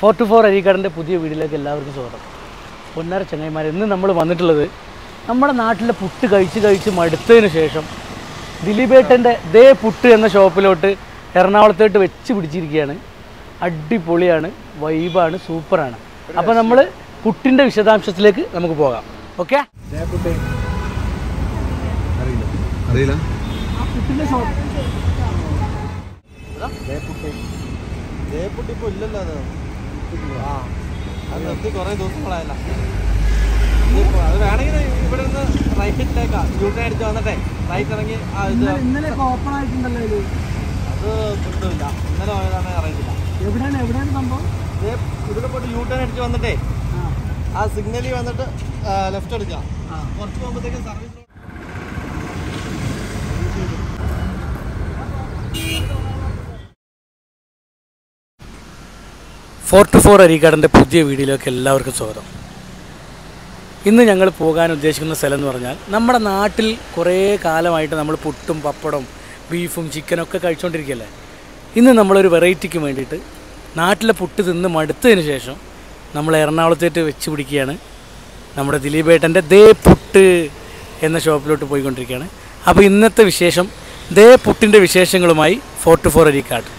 Four two four അരീക്കാടിന്റെ പുതിയ വീഡിയോയിലേക്ക് എല്ലാവർക്കും സ്വാഗതം. പൊന്നാര ചങ്ങായിമാർ ഇന്ന് നമ്മൾ വന്നിട്ടുള്ളത് നമ്മുടെ നാട്ടിലെ പുട്ട് കഴിച്ച് കഴിച്ച് മടുത്തതിന് ശേഷം ദിലീപേട്ടന്റെ ദേ പുട്ട് എന്ന ഷോപ്പിലോട്ട് എറണാകുളത്തോട്ട് വെച്ച് പിടിച്ചിരിക്കുകയാണ്. അടിപൊളിയാണ് വൈബാണ് സൂപ്പറാണ്. അപ്പോൾ നമ്മൾ പുട്ടിന്റെ വിശദാംശത്തിലേക്ക് നമുക്ക് പോകാം. ഓക്കെ? അറിയില്ല. ഇല്ലല്ലോ അത്. ആ അത് നിർത്തി കുറെ ദിവസങ്ങളായല്ല. ഇതിപ്പോ അത് വേണമെങ്കിൽ ഇവിടെ നിന്ന് റൈറ്റിലേക്കാ യൂട്ടേൺ അടിച്ച് വന്നിട്ടേ. റൈറ്റ് ഇറങ്ങി ഇന്നലെ ഓപ്പൺ ആയിട്ടുണ്ടല്ലോ ഇത്. അത് കിട്ടില്ല ഇന്നലെ പോയതാണ് അറിയത്തില്ല. എവിടെയാണ് എവിടെയാണ് സംഭവം? ഇത് ഇവിടെ പോയിട്ട് യൂട്ടേൺ അടിച്ച് വന്നിട്ടേ. ആ. സിഗ്നലിൽ വന്നിട്ട് ലെഫ്റ്റ് എടുക്കാം. കുറച്ച് പോകുമ്പോഴത്തേക്കും സർവീസ് ഫോർ ടു ഫോർ അരീക്കാടിന്റെ പുതിയ വീഡിയോയിലേക്ക് എല്ലാവർക്കും സ്വാഗതം. ഇന്ന് ഞങ്ങൾ പോകാൻ ഉദ്ദേശിക്കുന്ന സ്ഥലം എന്ന് പറഞ്ഞാൽ നമ്മുടെ നാട്ടിൽ കുറേ കാലമായിട്ട് നമ്മൾ പുട്ടും പപ്പടവും ബീഫും ചിക്കനൊക്കെ കഴിച്ചുകൊണ്ടിരിക്കുകയല്ലേ ഇന്ന് നമ്മളൊരു വെറൈറ്റിക്ക് വേണ്ടിയിട്ട് നാട്ടിലെ പുട്ട് തിന്ന് മടുത്തതിന് ശേഷം നമ്മൾ എറണാകുളത്തേറ്റ് വെച്ച് പിടിക്കുകയാണ്. നമ്മുടെ ദിലീപേട്ടന്റെ ദേ പുട്ട് എന്ന ഷോപ്പിലോട്ട് പോയിക്കൊണ്ടിരിക്കുകയാണ്. അപ്പോൾ ഇന്നത്തെ വിശേഷം ദേ പുട്ടിന്റെ വിശേഷങ്ങളുമായി four two four Areekad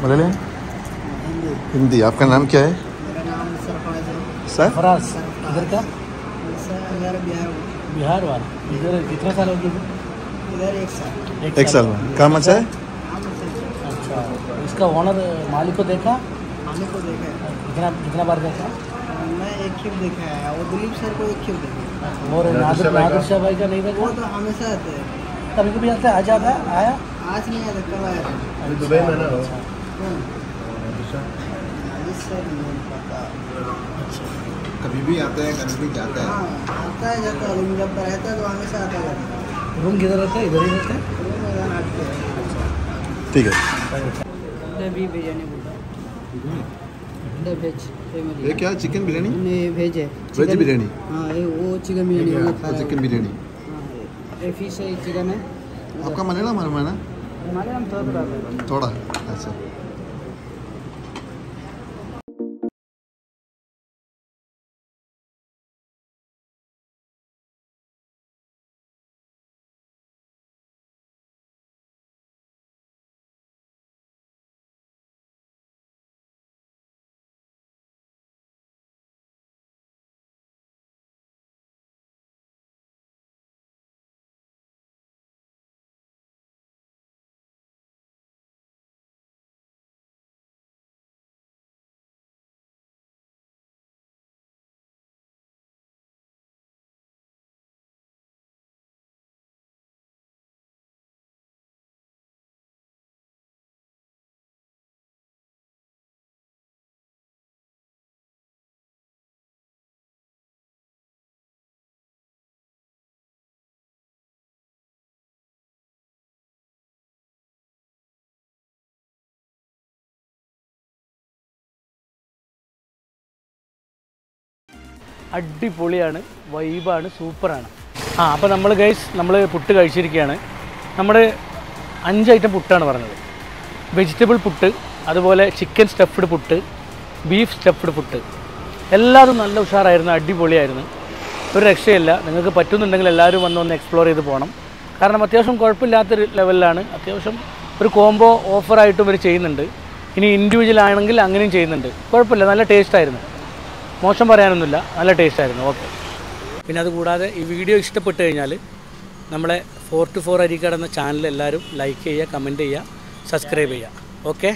Malayalam Hindi आपका नाम क्या है? मेरा नाम सरफराज है। सर? फराज इधर का सर बिहार। बिहार वाला। इधर कितना साल हो गया इधर एक साल। एक साल में। काम अच्छा है? हाँ। अच्छा इसका ओनर मालिक को देखा? मालिक को देखा है। कितना कितना बार देखा? मैं एक खिप देखा है। और दिलीप सर को एक खिप देखा है। और नादिर नादिर शाह भाई का नहीं देखा? वो तो हमेशा आते हैं। कभी कभी आता है आ जाता है आया? आज नहीं आया कल आया दुबई में ना कभी भी आता है कभी भी जाता हाँ। आता है जाता है लेकिन जब रहता है तो हमेशा आता है। रूम किधर रहता है? इधर ही रहता है? ठीक है। भी बिरयानी बोलता है वेज ये क्या चिकन बिरयानी? नहीं वेज है। वेज बिरयानी? हाँ ये वो चिकन बिरयानी वो चिकन बिरयानी? हाँ, ये फ़िश है चिकन है। आपका मलयालम है ना हमारे हम थोड़ा थोड़ा थोड़ा अच्छा। അടിപൊളിയാണ് വൈബാണ് സൂപ്പറാണ്. ആ അപ്പോൾ നമ്മൾ ഗൈസ് നമ്മൾ പുട്ട് കഴിച്ചിരിക്കുകയാണ് നമ്മൾ അഞ്ച് ഐറ്റം പുട്ടാണ് പറഞ്ഞത്. വെജിറ്റബിൾ പുട്ട് അതുപോലെ chicken stuffed puttu beef stuffed puttu. എല്ലാതും നല്ല ഉഷാറായിരുന്നു അടിപൊളിയായിരുന്നു. ഒരു രക്ഷയില്ല. നിങ്ങൾക്ക് പറ്റുന്നുണ്ടെങ്കിൽ എല്ലാവരും വന്ന് ഒന്ന് എക്സ്പ്ലോർ ചെയ്ത് പോകണം കാരണം അത്യാവശ്യം കുഴപ്പമില്ലാത്തൊരു ലെവലിലാണ് അത്യാവശ്യം ഒരു കോംബോ ഓഫറായിട്ടും ഇവർ ചെയ്യുന്നുണ്ട്. ഇനി ഇൻഡിവിജ്വൽ ആണെങ്കിൽ അങ്ങനെയും ചെയ്യുന്നുണ്ട്. കുഴപ്പമില്ല നല്ല ടേസ്റ്റായിരുന്നു മോശം പറയാനൊന്നുമില്ല. നല്ല ടേസ്റ്റ് ആയിരുന്നു. ഓക്കെ പിന്നെ അതുകൂടാതെ ഈ വീഡിയോ ഇഷ്ടപ്പെട്ട് കഴിഞ്ഞാൽ നമ്മളെ ഫോർ ടു ഫോർ അരിക്കട എന്ന ചാനൽ എല്ലാവരും ലൈക്ക് ചെയ്യുക കമന്റ് ചെയ്യുക സബ്സ്ക്രൈബ് ചെയ്യുക. ഓക്കെ